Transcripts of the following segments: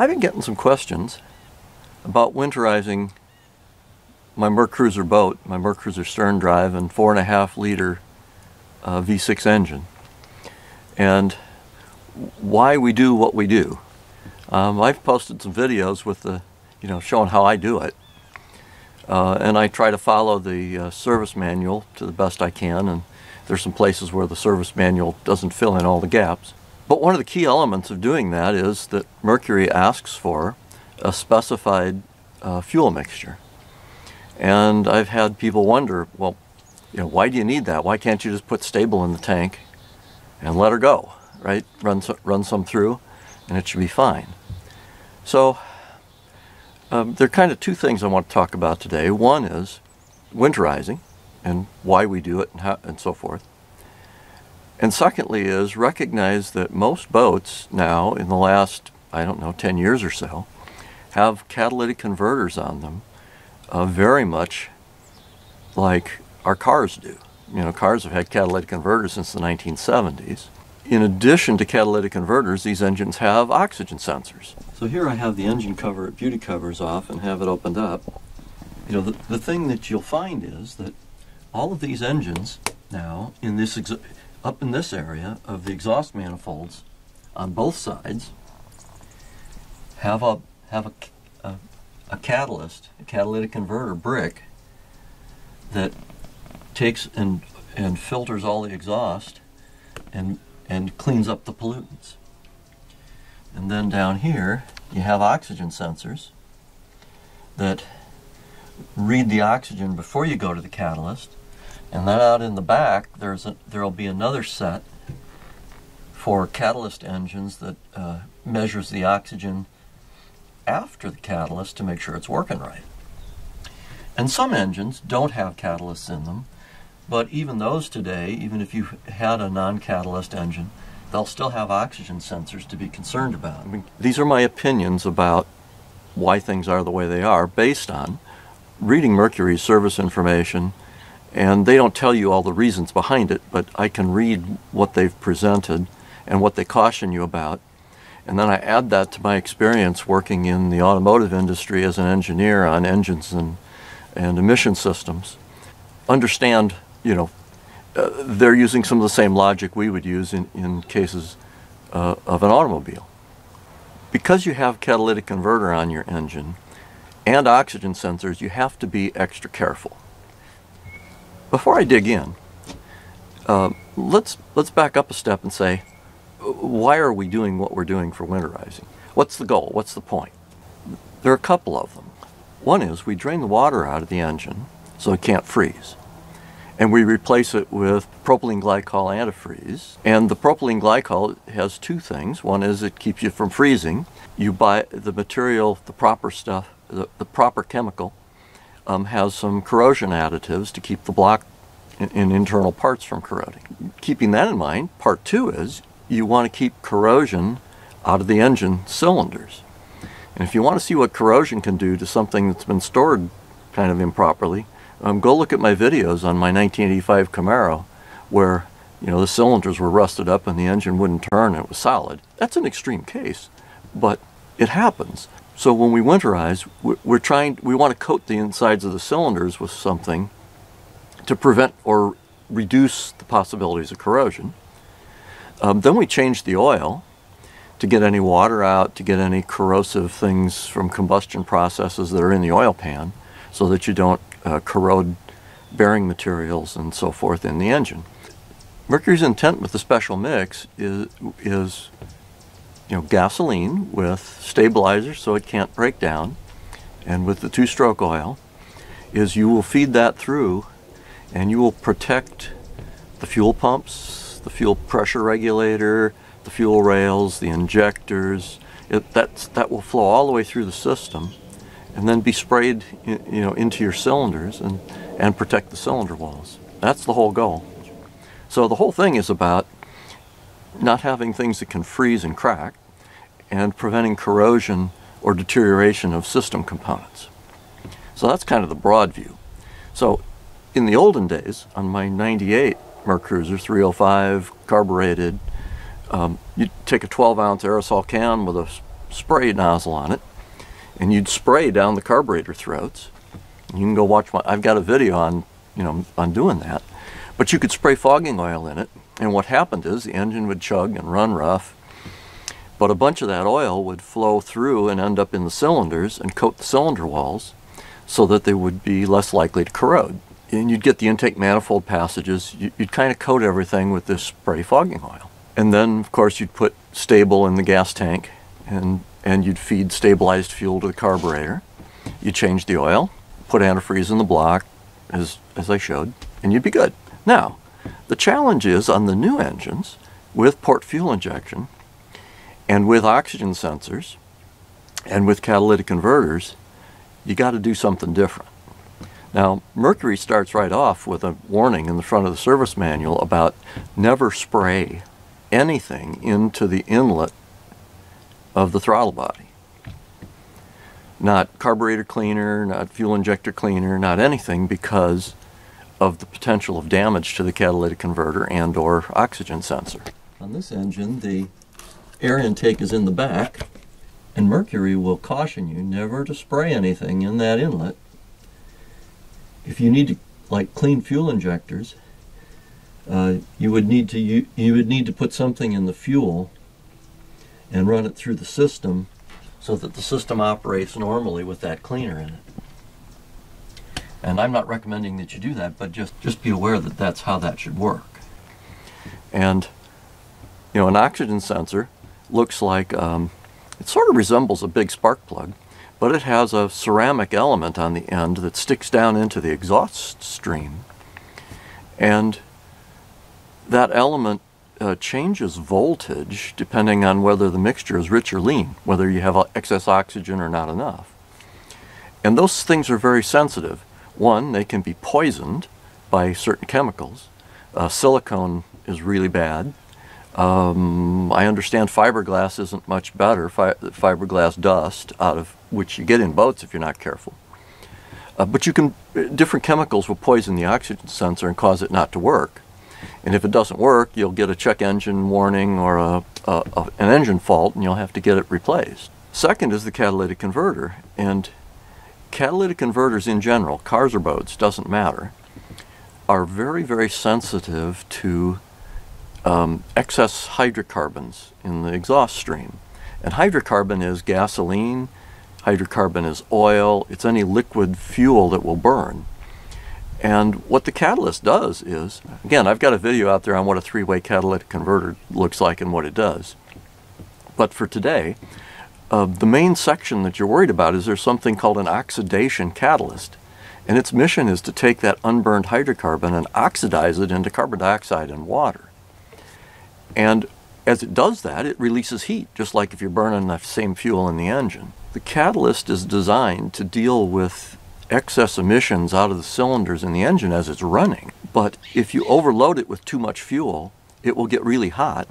I've been getting some questions about winterizing my MerCruiser boat, my MerCruiser stern drive and four and a half liter uh, V6 engine and why we do what we do. Um, I've posted some videos with the, you know, showing how I do it. Uh, and I try to follow the uh, service manual to the best I can and there's some places where the service manual doesn't fill in all the gaps. But one of the key elements of doing that is that Mercury asks for a specified uh, fuel mixture. And I've had people wonder, well, you know, why do you need that? Why can't you just put Sta-Bil in the tank and let her go, right? Run, run some through and it should be fine. So um, there are kind of two things I want to talk about today. One is winterizing and why we do it and, how, and so forth. And secondly is recognize that most boats now in the last, I don't know, 10 years or so, have catalytic converters on them uh, very much like our cars do. You know, cars have had catalytic converters since the 1970s. In addition to catalytic converters, these engines have oxygen sensors. So here I have the engine cover, beauty covers off and have it opened up. You know, the, the thing that you'll find is that all of these engines now in this up in this area of the exhaust manifolds on both sides have a have a, a, a catalyst, a catalytic converter brick that takes and and filters all the exhaust and and cleans up the pollutants. And then down here you have oxygen sensors that read the oxygen before you go to the catalyst and then out in the back, there's there'll be another set for catalyst engines that uh, measures the oxygen after the catalyst to make sure it's working right. And some engines don't have catalysts in them, but even those today, even if you had a non-catalyst engine, they'll still have oxygen sensors to be concerned about. I mean, these are my opinions about why things are the way they are based on reading Mercury's service information and they don't tell you all the reasons behind it, but I can read what they've presented and what they caution you about. And then I add that to my experience working in the automotive industry as an engineer on engines and, and emission systems. Understand, you know, uh, they're using some of the same logic we would use in, in cases uh, of an automobile. Because you have catalytic converter on your engine and oxygen sensors, you have to be extra careful. Before I dig in, uh, let's let's back up a step and say, why are we doing what we're doing for winterizing? What's the goal? What's the point? There are a couple of them. One is we drain the water out of the engine so it can't freeze. And we replace it with propylene glycol antifreeze. And the propylene glycol has two things. One is it keeps you from freezing. You buy the material, the proper stuff, the, the proper chemical um, has some corrosion additives to keep the block in, in internal parts from corroding. Keeping that in mind, part two is you want to keep corrosion out of the engine cylinders. And if you want to see what corrosion can do to something that's been stored kind of improperly, um, go look at my videos on my 1985 Camaro where you know the cylinders were rusted up and the engine wouldn't turn and it was solid. That's an extreme case, but it happens. So when we winterize, we're trying, we want to coat the insides of the cylinders with something to prevent or reduce the possibilities of corrosion. Um, then we change the oil to get any water out, to get any corrosive things from combustion processes that are in the oil pan so that you don't uh, corrode bearing materials and so forth in the engine. Mercury's intent with the special mix is, is you know, gasoline with stabilizer so it can't break down, and with the two-stroke oil, is you will feed that through and you will protect the fuel pumps, the fuel pressure regulator, the fuel rails, the injectors. It, that's, that will flow all the way through the system and then be sprayed you know, into your cylinders and, and protect the cylinder walls. That's the whole goal. So the whole thing is about not having things that can freeze and crack, and preventing corrosion or deterioration of system components. So that's kind of the broad view. So in the olden days, on my 98 MerCruiser 305 carbureted, um, you take a 12 ounce aerosol can with a spray nozzle on it, and you'd spray down the carburetor throats. You can go watch my, I've got a video on, you know, on doing that. But you could spray fogging oil in it, and what happened is the engine would chug and run rough, but a bunch of that oil would flow through and end up in the cylinders and coat the cylinder walls so that they would be less likely to corrode. And you'd get the intake manifold passages, you'd kind of coat everything with this spray fogging oil. And then, of course, you'd put Sta-Bil in the gas tank and, and you'd feed stabilized fuel to the carburetor. You'd change the oil, put antifreeze in the block, as, as I showed, and you'd be good. Now, the challenge is on the new engines with port fuel injection and with oxygen sensors and with catalytic converters, you got to do something different. Now, Mercury starts right off with a warning in the front of the service manual about never spray anything into the inlet of the throttle body. Not carburetor cleaner, not fuel injector cleaner, not anything because of the potential of damage to the catalytic converter and or oxygen sensor. On this engine, the air intake is in the back and Mercury will caution you never to spray anything in that inlet. If you need to like clean fuel injectors, uh, you would need to you, you would need to put something in the fuel and run it through the system so that the system operates normally with that cleaner in it. And I'm not recommending that you do that, but just, just be aware that that's how that should work. And, you know, an oxygen sensor looks like, um, it sort of resembles a big spark plug, but it has a ceramic element on the end that sticks down into the exhaust stream. And that element uh, changes voltage depending on whether the mixture is rich or lean, whether you have excess oxygen or not enough. And those things are very sensitive. One, they can be poisoned by certain chemicals. Uh, silicone is really bad. Um, I understand fiberglass isn't much better, Fi fiberglass dust, out of which you get in boats if you're not careful. Uh, but you can, different chemicals will poison the oxygen sensor and cause it not to work. And if it doesn't work, you'll get a check engine warning or a, a, a, an engine fault and you'll have to get it replaced. Second is the catalytic converter. And catalytic converters in general, cars or boats, doesn't matter, are very, very sensitive to um, excess hydrocarbons in the exhaust stream. And hydrocarbon is gasoline, hydrocarbon is oil, it's any liquid fuel that will burn. And what the catalyst does is, again, I've got a video out there on what a three-way catalytic converter looks like and what it does. But for today, uh, the main section that you're worried about is there's something called an oxidation catalyst. And its mission is to take that unburned hydrocarbon and oxidize it into carbon dioxide and water. And as it does that, it releases heat, just like if you're burning the same fuel in the engine. The catalyst is designed to deal with excess emissions out of the cylinders in the engine as it's running. But if you overload it with too much fuel, it will get really hot.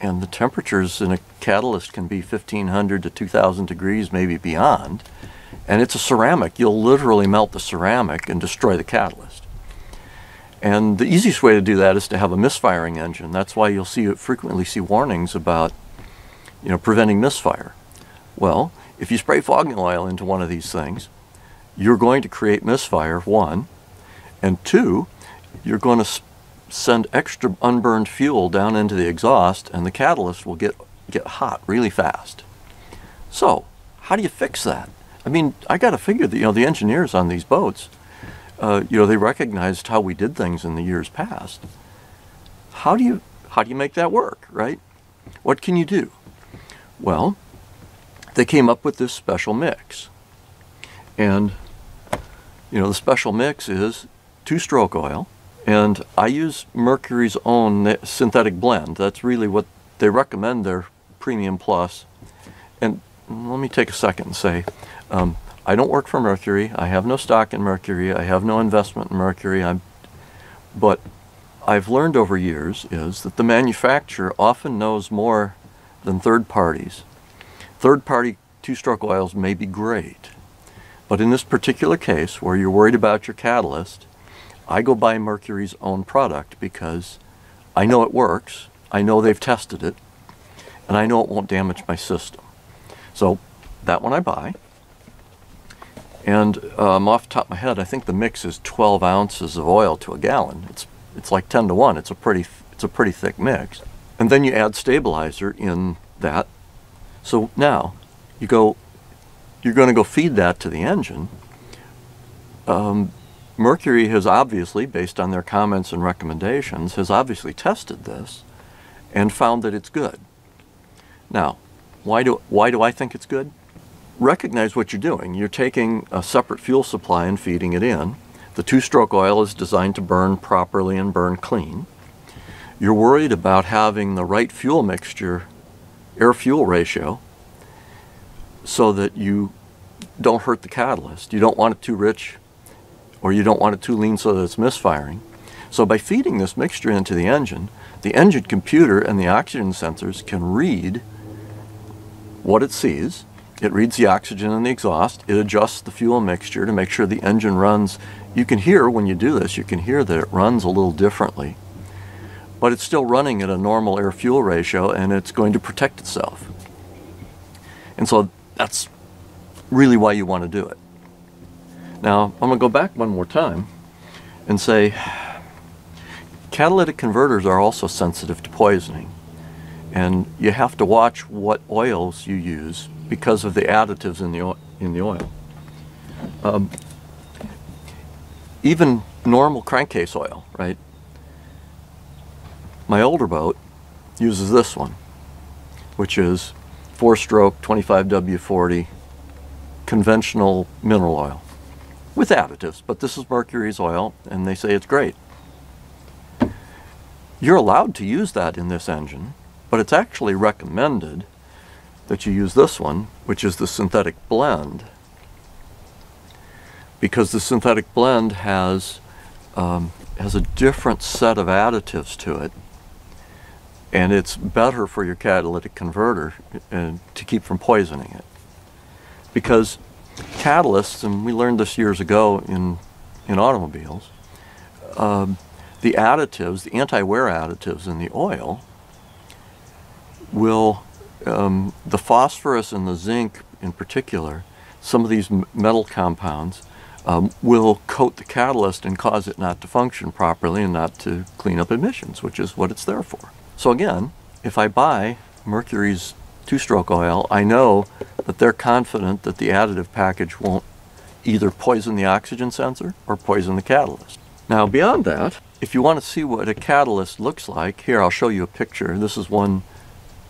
And the temperatures in a catalyst can be 1500 to 2000 degrees, maybe beyond. And it's a ceramic. You'll literally melt the ceramic and destroy the catalyst. And the easiest way to do that is to have a misfiring engine. That's why you'll see frequently see warnings about, you know, preventing misfire. Well, if you spray fogging oil into one of these things, you're going to create misfire, one, and two, you're going to send extra unburned fuel down into the exhaust and the catalyst will get, get hot really fast. So, how do you fix that? I mean, I got to figure that, you know, the engineers on these boats, uh, you know, they recognized how we did things in the years past. How do you, how do you make that work, right? What can you do? Well, they came up with this special mix. And, you know, the special mix is two-stroke oil, and I use Mercury's own synthetic blend. That's really what they recommend their Premium Plus. And let me take a second and say, um, I don't work for Mercury. I have no stock in Mercury. I have no investment in Mercury. I'm, but I've learned over years is that the manufacturer often knows more than third parties. Third party two-stroke oils may be great, but in this particular case, where you're worried about your catalyst, I go buy Mercury's own product because I know it works, I know they've tested it, and I know it won't damage my system. So that one I buy. And um, off the top of my head, I think the mix is 12 ounces of oil to a gallon. It's it's like 10 to 1. It's a pretty it's a pretty thick mix. And then you add stabilizer in that. So now you go you're going to go feed that to the engine. Um, Mercury has obviously, based on their comments and recommendations, has obviously tested this and found that it's good. Now, why do, why do I think it's good? Recognize what you're doing. You're taking a separate fuel supply and feeding it in. The two-stroke oil is designed to burn properly and burn clean. You're worried about having the right fuel mixture, air-fuel ratio, so that you don't hurt the catalyst. You don't want it too rich or you don't want it too lean so that it's misfiring. So by feeding this mixture into the engine, the engine computer and the oxygen sensors can read what it sees. It reads the oxygen in the exhaust. It adjusts the fuel mixture to make sure the engine runs. You can hear when you do this, you can hear that it runs a little differently. But it's still running at a normal air-fuel ratio and it's going to protect itself. And so that's really why you want to do it. Now, I'm going to go back one more time and say catalytic converters are also sensitive to poisoning. And you have to watch what oils you use because of the additives in the, oil, in the oil. Um, even normal crankcase oil, right? My older boat uses this one, which is four-stroke 25W40 conventional mineral oil with additives, but this is Mercury's oil and they say it's great. You're allowed to use that in this engine, but it's actually recommended that you use this one, which is the synthetic blend, because the synthetic blend has um, has a different set of additives to it, and it's better for your catalytic converter uh, to keep from poisoning it. Because catalysts, and we learned this years ago in, in automobiles, um, the additives, the anti-wear additives in the oil will, um, the phosphorus and the zinc in particular, some of these metal compounds um, will coat the catalyst and cause it not to function properly and not to clean up emissions, which is what it's there for. So again, if I buy Mercury's two-stroke oil, I know that they're confident that the additive package won't either poison the oxygen sensor or poison the catalyst. Now beyond that, if you want to see what a catalyst looks like, here I'll show you a picture. This is one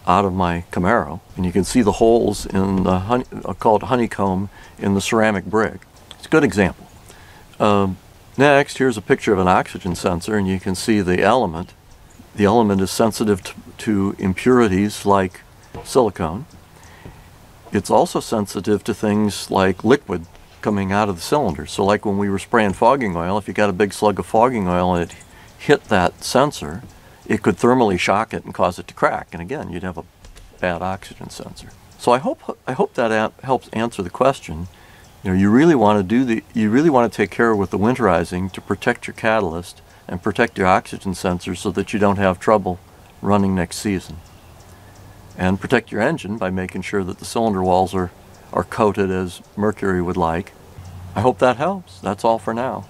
out of my Camaro, and you can see the holes in the honey, uh, called honeycomb in the ceramic brick. It's a good example. Um, next, here's a picture of an oxygen sensor, and you can see the element. The element is sensitive to, to impurities like silicone. It's also sensitive to things like liquid coming out of the cylinder. So like when we were spraying fogging oil, if you got a big slug of fogging oil and it hit that sensor, it could thermally shock it and cause it to crack. And again, you'd have a bad oxygen sensor. So I hope I hope that helps answer the question. You know, you really want to do the you really want to take care with the winterizing to protect your catalyst and protect your oxygen sensor so that you don't have trouble running next season and protect your engine by making sure that the cylinder walls are, are coated as Mercury would like. I hope that helps. That's all for now.